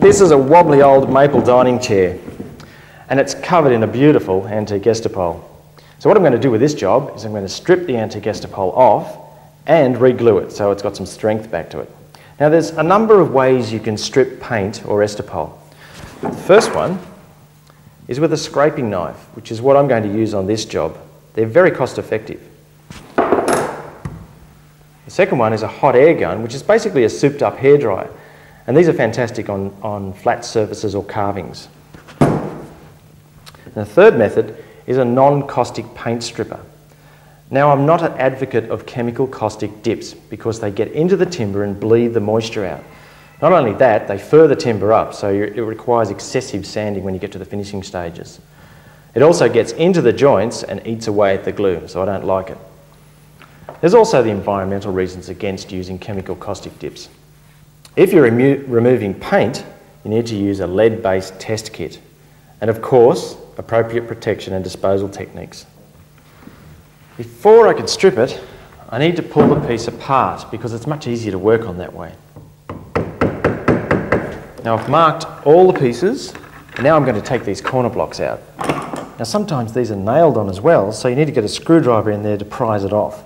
This is a wobbly old maple dining chair and it's covered in a beautiful antique Estapol. So what I'm going to do with this job is I'm going to strip the antique Estapol off and reglue it so it's got some strength back to it. Now there's a number of ways you can strip paint or Estapol. The first one is with a scraping knife, which is what I'm going to use on this job. They're very cost effective. The second one is a hot air gun, which is basically a souped up hairdryer. And these are fantastic on, on flat surfaces or carvings. And the third method is a non-caustic paint stripper. Now I'm not an advocate of chemical caustic dips because they get into the timber and bleed the moisture out. Not only that, they fur the timber up, so it requires excessive sanding when you get to the finishing stages. It also gets into the joints and eats away at the glue, so I don't like it. There's also the environmental reasons against using chemical caustic dips. If you're remo removing paint, you need to use a lead-based test kit. And of course, appropriate protection and disposal techniques. Before I can strip it, I need to pull the piece apart because it's much easier to work on that way. Now I've marked all the pieces, and now I'm going to take these corner blocks out. Now sometimes these are nailed on as well, so you need to get a screwdriver in there to prise it off.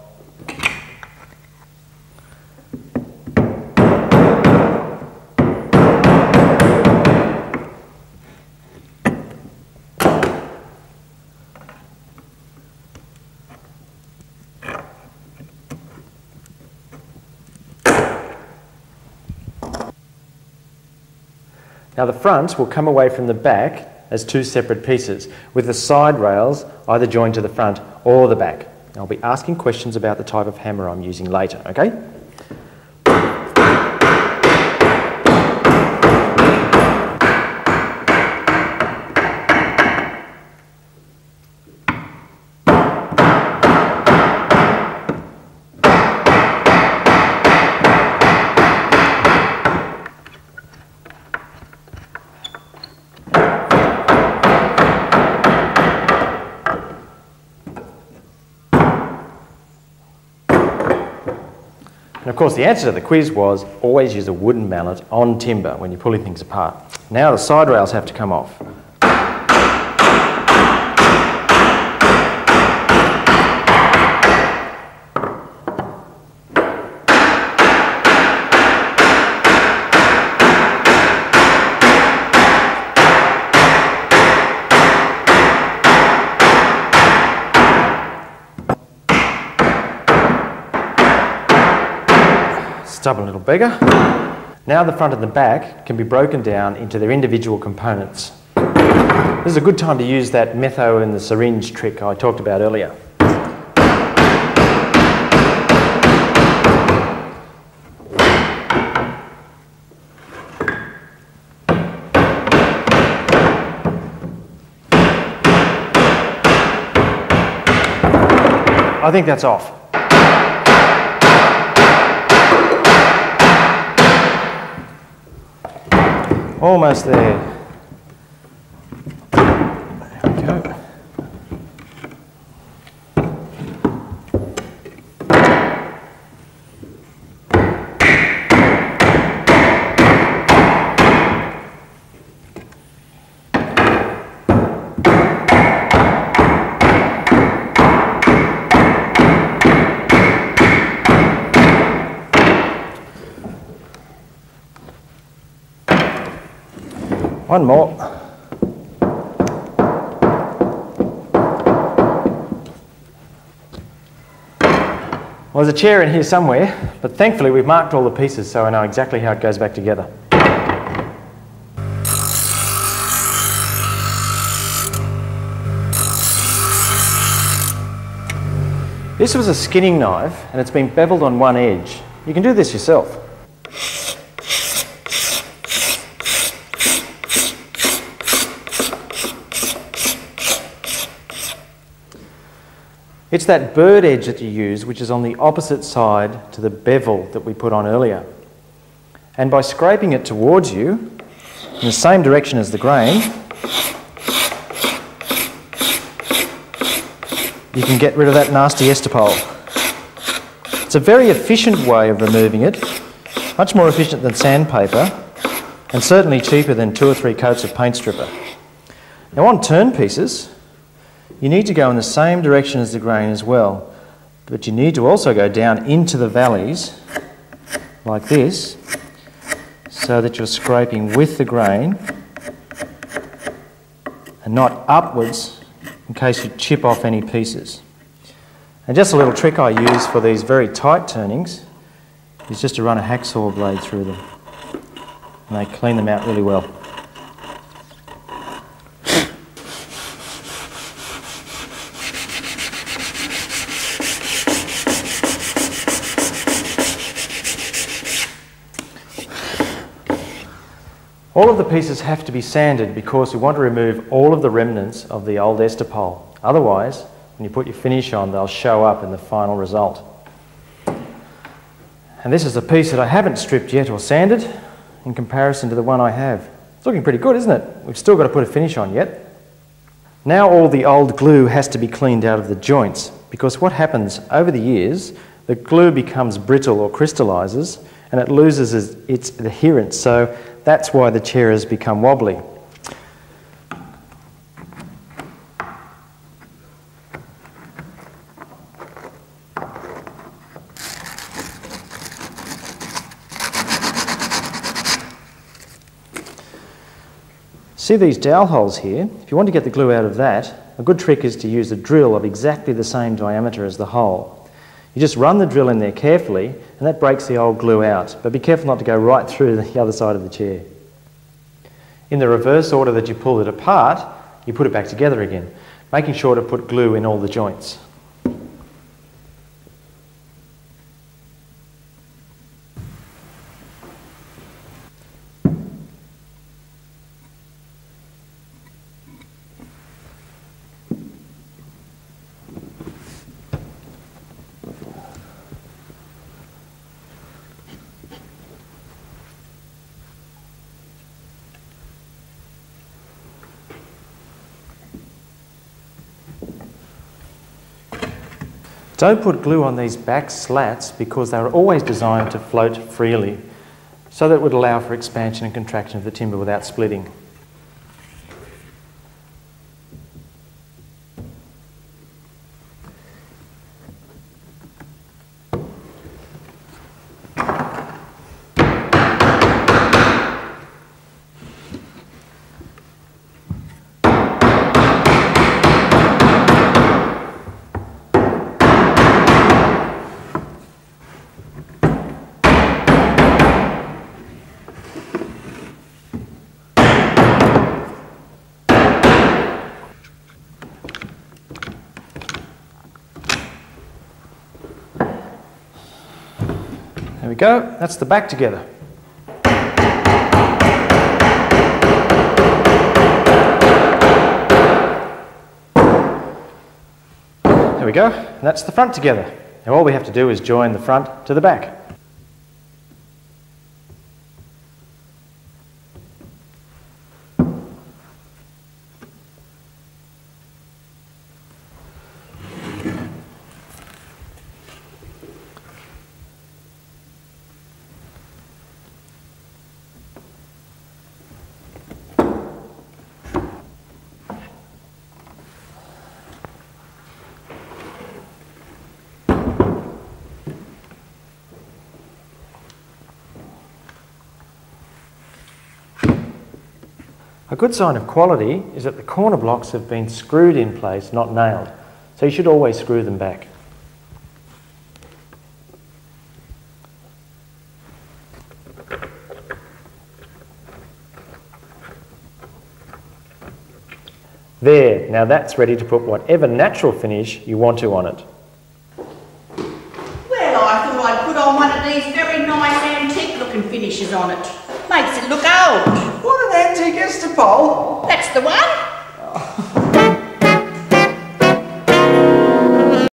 Now the front will come away from the back as two separate pieces, with the side rails either joined to the front or the back. I'll be asking questions about the type of hammer I'm using later, okay? And of course, the answer to the quiz was always use a wooden mallet on timber when you're pulling things apart. Now the side rails have to come off. Stubborn little beggar. Now the front and the back can be broken down into their individual components. This is a good time to use that metho and the syringe trick I talked about earlier. I think that's off. Almost One more. Well, there's a chair in here somewhere, but thankfully we've marked all the pieces so I know exactly how it goes back together. This was a skinning knife and it's been beveled on one edge. You can do this yourself. It's that bird edge that you use, which is on the opposite side to the bevel that we put on earlier. And by scraping it towards you, in the same direction as the grain, you can get rid of that nasty Estapol. It's a very efficient way of removing it, much more efficient than sandpaper, and certainly cheaper than two or three coats of paint stripper. Now on turn pieces, you need to go in the same direction as the grain as well, but you need to also go down into the valleys like this so that you're scraping with the grain and not upwards in case you chip off any pieces. And just a little trick I use for these very tight turnings is just to run a hacksaw blade through them and they clean them out really well. All of the pieces have to be sanded because we want to remove all of the remnants of the old Estapol. Otherwise, when you put your finish on, they'll show up in the final result. And this is the piece that I haven't stripped yet or sanded in comparison to the one I have. It's looking pretty good, isn't it? We've still got to put a finish on yet. Now all the old glue has to be cleaned out of the joints because what happens over the years, the glue becomes brittle or crystallises and it loses its adherence. So that's why the chair has become wobbly. See these dowel holes here? If you want to get the glue out of that, a good trick is to use a drill of exactly the same diameter as the hole. You just run the drill in there carefully and that breaks the old glue out. But be careful not to go right through the other side of the chair. In the reverse order that you pull it apart, you put it back together again, making sure to put glue in all the joints. Don't put glue on these back slats because they are always designed to float freely so that it would allow for expansion and contraction of the timber without splitting. We go, that's the back together. There we go, and that's the front together. Now all we have to do is join the front to the back. A good sign of quality is that the corner blocks have been screwed in place, not nailed. So you should always screw them back. There, now that's ready to put whatever natural finish you want to on it. Well, I thought I'd put on one of these very nice antique looking finishes on it. Makes it look old. What to Paul? That's the one.